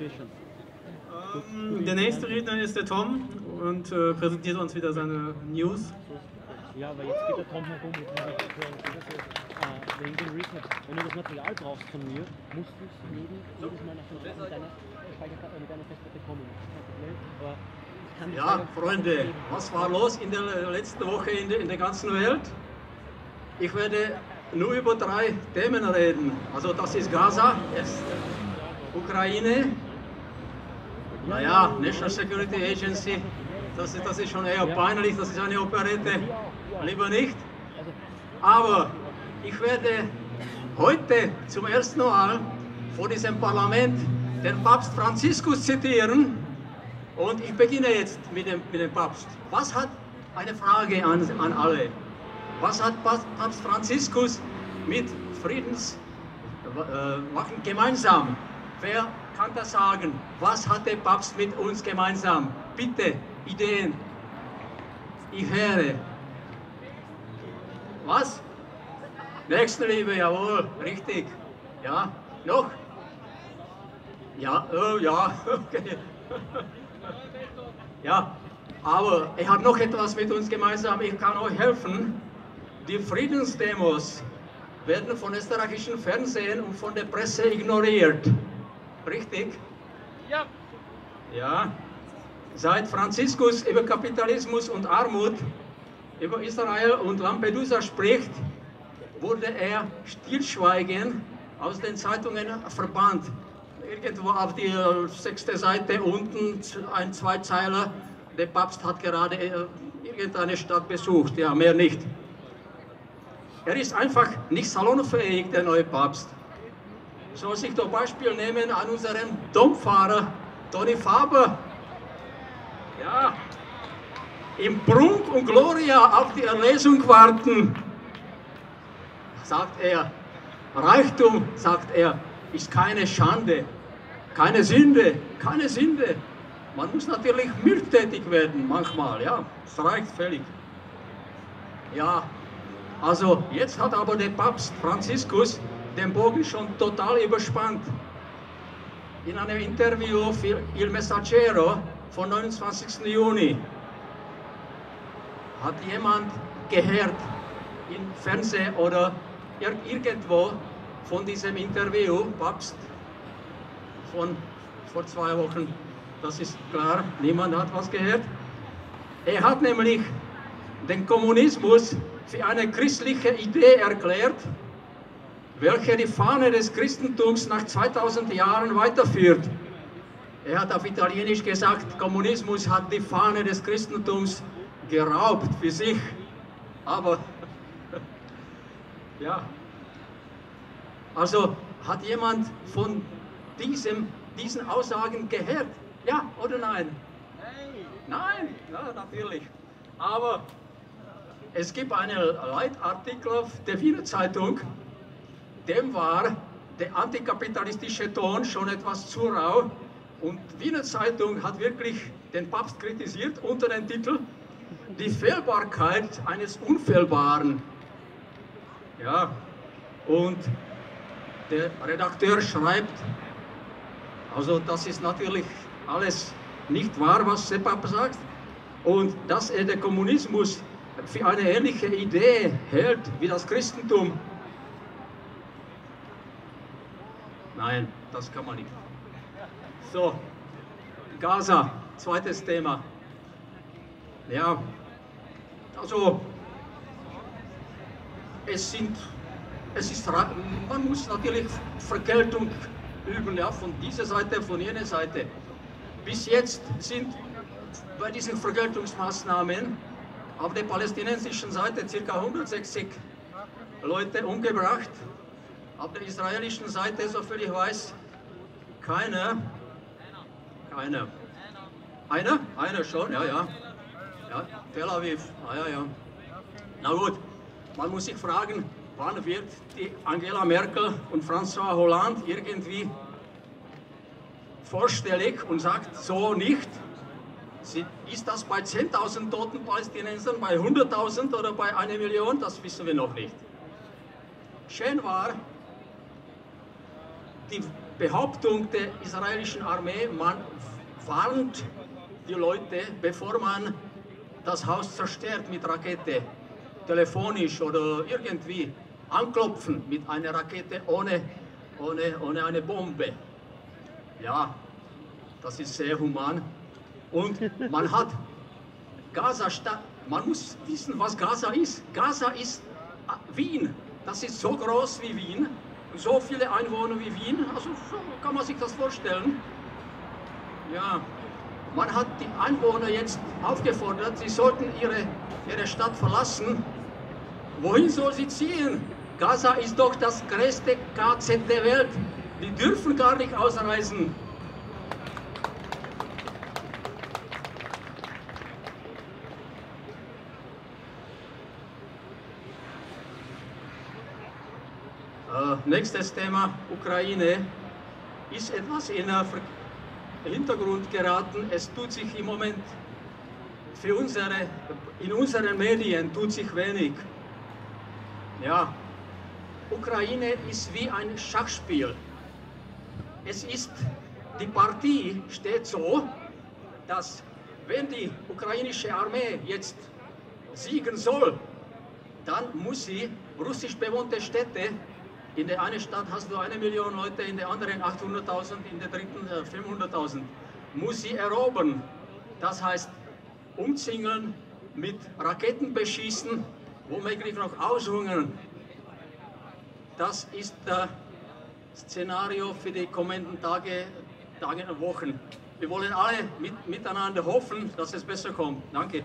Ähm, der nächste Redner ist der Tom und äh, präsentiert uns wieder seine News. Ja, aber jetzt geht der Tom herum und äh, wegen dem Recap. Wenn du das Material brauchst von mir, musst du es jeden, jedes Mal nach mit deiner, Speicherkarte- mit deiner Festplatte kommen. Aber Ja, Freunde, was war los in der letzten Woche in der, in der ganzen Welt? Ich werde nur über drei Themen reden. Also das ist Gaza, Ukraine, naja, National Security Agency, das, das ist schon eher peinlich, das ist eine Operette, lieber nicht. Aber ich werde heute zum ersten Mal vor diesem Parlament den Papst Franziskus zitieren und ich beginne jetzt mit dem, mit dem Papst. Was hat, eine Frage an, an alle, was hat Papst Franziskus mit Friedenswachen gemeinsam? Wer kann das sagen? Was hat der Papst mit uns gemeinsam? Bitte, Ideen. Ich höre. Was? Nächstenliebe, jawohl, richtig. Ja, noch? Ja, oh ja, okay. Ja, aber er hat noch etwas mit uns gemeinsam. Ich kann euch helfen. Die Friedensdemos werden von österreichischen Fernsehen und von der Presse ignoriert. Richtig? Ja. Ja. Seit Franziskus über Kapitalismus und Armut, über Israel und Lampedusa spricht, wurde er stillschweigen aus den Zeitungen verbannt. Irgendwo auf die sechste Seite unten ein Zweizeiler. Der Papst hat gerade äh, irgendeine Stadt besucht, ja, mehr nicht. Er ist einfach nicht salonfähig, der neue Papst. Soll sich doch Beispiel nehmen an unserem Domfahrer Toni Faber. Ja, im Prunk und Gloria auf die Erlesung warten, sagt er. Reichtum, sagt er, ist keine Schande, keine Sünde, keine Sünde. Man muss natürlich mildtätig werden manchmal, ja, es reicht völlig. Ja, also jetzt hat aber der Papst Franziskus den Bogen schon total überspannt. In einem Interview für Il Messaggero vom 29. Juni hat jemand gehört im Fernsehen oder ir- irgendwo von diesem Interview, Papst, von vor zwei Wochen, das ist klar, niemand hat was gehört. Er hat nämlich den Kommunismus für eine christliche Idee erklärt, welche die Fahne des Christentums nach 2000 Jahren weiterführt. Er hat auf Italienisch gesagt, Kommunismus hat die Fahne des Christentums geraubt für sich. Aber, ja, also hat jemand von diesem, diesen Aussagen gehört? Ja oder nein? Nein, ja, natürlich. Aber es gibt einen Leitartikel auf der Wiener Zeitung, dem war der antikapitalistische Ton schon etwas zu rau. Und Wiener Zeitung hat wirklich den Papst kritisiert unter dem Titel Die Fehlbarkeit eines Unfehlbaren. Ja, und der Redakteur schreibt, also das ist natürlich alles nicht wahr, was der Papst sagt. Und dass er den Kommunismus für eine ähnliche Idee hält wie das Christentum, Nein, das kann man nicht. So, Gaza, zweites Thema. Ja, also es sind, es ist, man muss natürlich Vergeltung üben, ja, von dieser Seite, von jener Seite. Bis jetzt sind bei diesen Vergeltungsmaßnahmen auf der palästinensischen Seite ca. 160 Leute umgebracht. Auf der israelischen Seite, soviel ich weiß, keiner. Keiner. Einer? Einer schon, ja, ja. Ja, Tel Aviv, ah, ja, ja. Na gut, man muss sich fragen, wann wird die Angela Merkel und François Hollande irgendwie vorstellig und sagt, so nicht. Sie- Ist das bei 10.000 toten Palästinensern, bei 100.000 oder bei einer Million? Das wissen wir noch nicht. Schön war, die Behauptung der israelischen Armee, man warnt die Leute, bevor man das Haus zerstört mit Rakete, telefonisch oder irgendwie anklopfen mit einer Rakete ohne, ohne, ohne eine Bombe. Ja, das ist sehr human. Und man hat Gaza, man muss wissen, was Gaza ist. Gaza ist äh, Wien. Das ist so groß wie Wien, so viele Einwohner wie Wien. Also so kann man sich das vorstellen. Ja, man hat die Einwohner jetzt aufgefordert, sie sollten ihre, ihre Stadt verlassen. Wohin soll sie ziehen? Gaza ist doch das größte KZ der Welt. Die dürfen gar nicht ausreisen. Nächstes Thema, Ukraine, ist etwas in den Hintergrund geraten. Es tut sich im Moment für unsere, in unseren Medien tut sich wenig. Ja, Ukraine ist wie ein Schachspiel. Es ist, die Partie steht so, dass wenn die ukrainische Armee jetzt siegen soll, dann muss sie russisch bewohnte Städte in der einen Stadt hast du eine Million Leute, in der anderen 800.000, in der dritten 500.000. Äh, Muss sie erobern. Das heißt, umzingeln, mit Raketen beschießen, womöglich noch aushungern. Das ist das Szenario für die kommenden Tage, Tage und Wochen. Wir wollen alle mit, miteinander hoffen, dass es besser kommt. Danke.